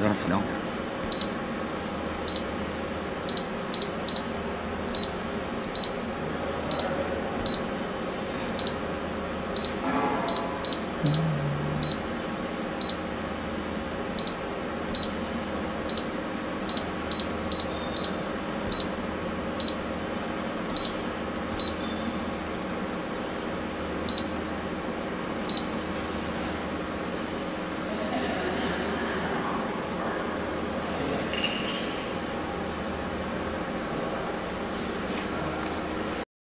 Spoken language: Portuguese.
mais rapidão. Hum.